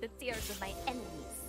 Like the tears of my enemies.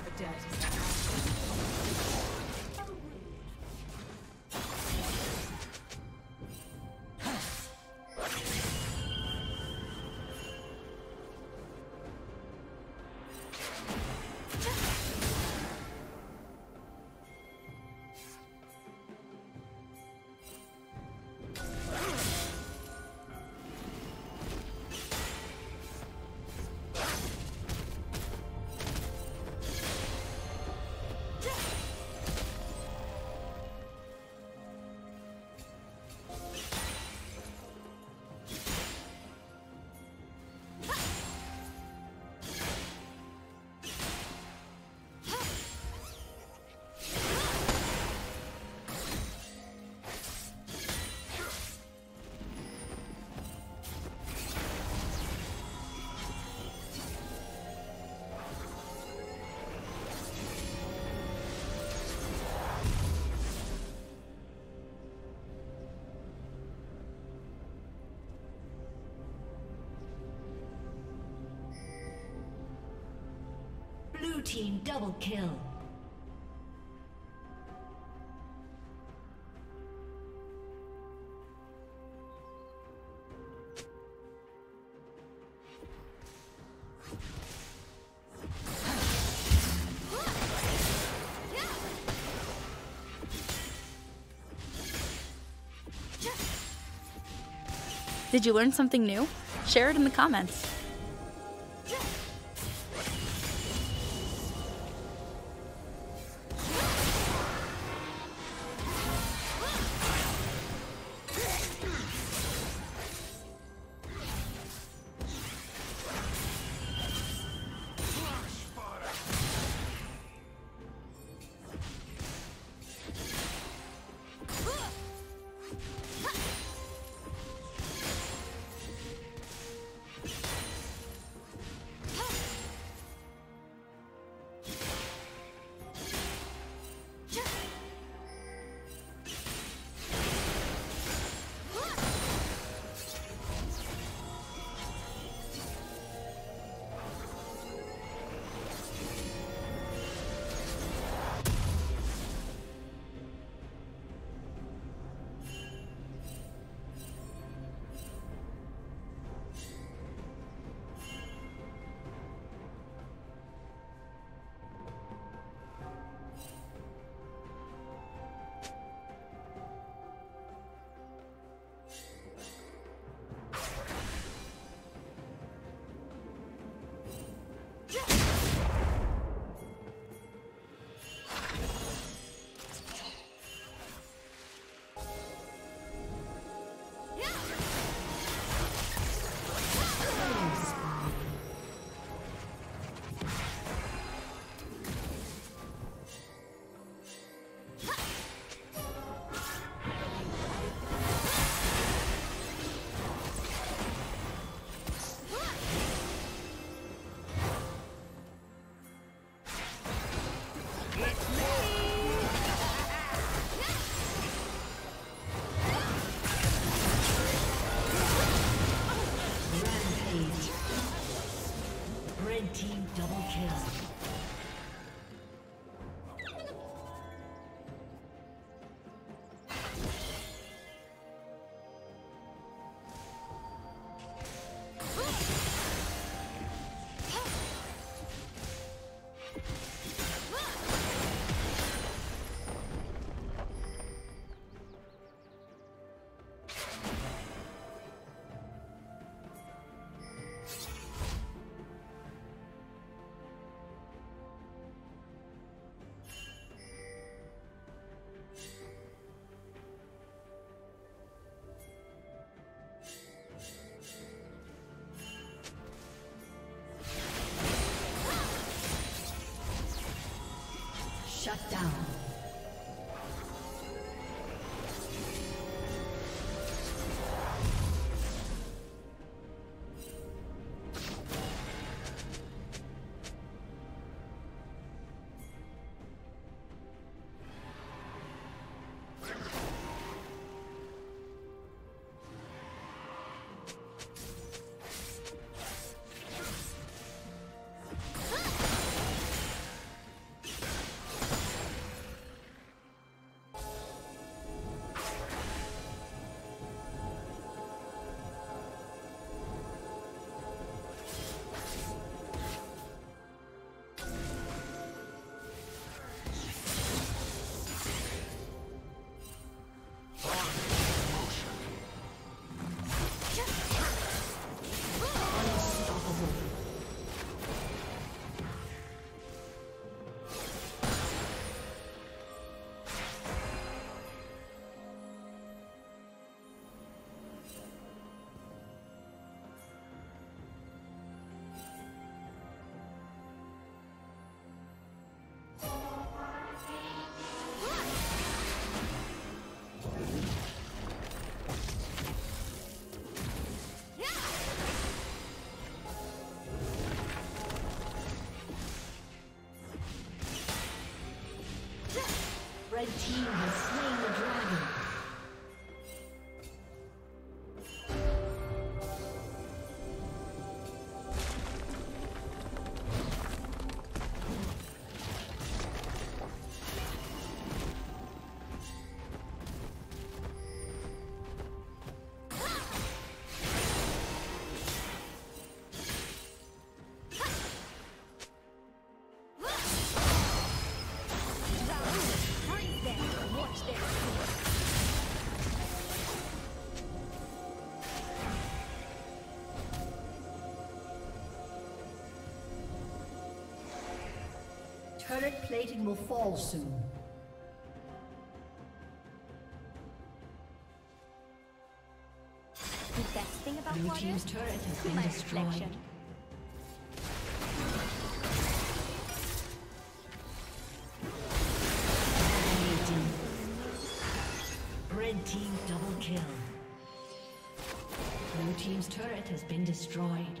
A lady never Blue team double kill. Did you learn something new? Share it in the comments. Nailed Shut down. Turret plating will fall soon. The best thing about Blue water team's turret has been my destroyed. reflection. Red team double kill. Blue team's turret has been destroyed.